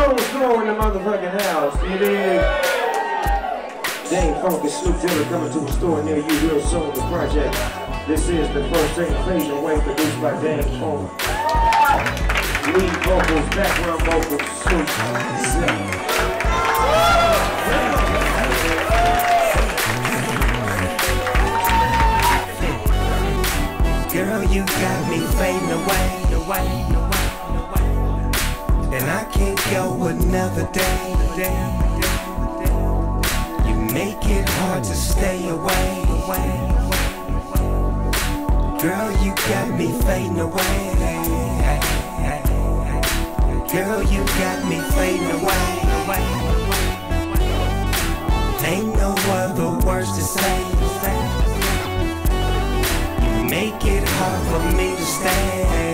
In the motherfucking house. It is. Dam-Funk and Snoop coming to a store near you real soon. The project. This is the first Fading Away produced by Dane Funk. Lead vocals, background vocals, Snoop. Girl, you got me fading away, away, away, away. And I can't go another day. You make it hard to stay away. Girl, you got me fading away. Girl, you got me fading away. Ain't no other words to say. You make it hard for me to stay.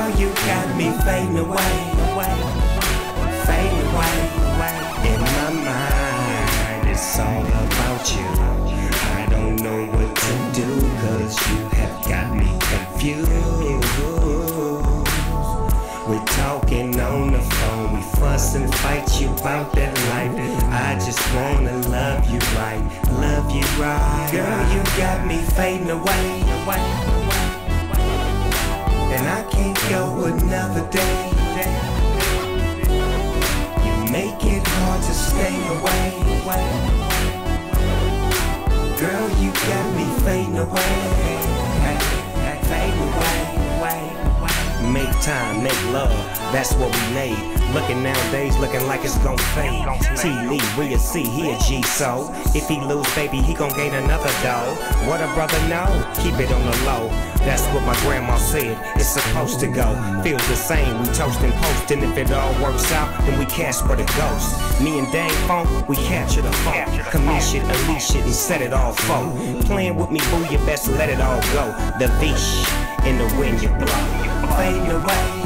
Girl, you got me fading away, away, fading away, away. In my mind, it's all about you. I don't know what to do, cause you have got me confused. We're talking on the phone, we fuss and fight you about that life. I just wanna love you right, love you right. Girl, you got me fading away, away, away. And I can't go another day. You make it hard to stay away. Girl, you got me fading away, time, make love, that's what we made. Looking nowadays, looking like it's gon' fade. T Lee, we'll see, he a G so. If he lose, baby, he gon' gain another dough. What a brother know, keep it on the low. That's what my grandma said, it's supposed to go. Feels the same, we toast and post, and if it all works out, then we Casper the ghost. Me and Dang Funk, we capture the funk. Commish it, unleash it, and set it all for. Playing with me, boo, you best let it all go. The vish in the wind you blow fading away.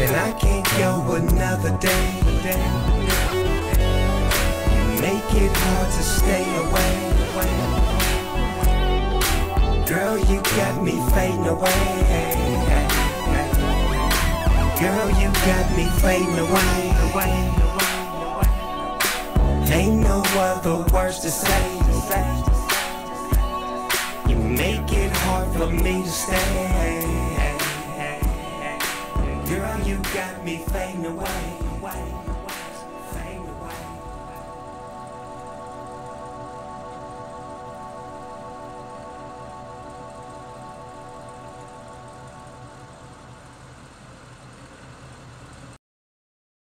And I can't go another day. Make it hard to stay away. Girl, you got me fading away. Girl, you got me fading away. Ain't no other words to say. For me to stay. Girl, you got me fading away.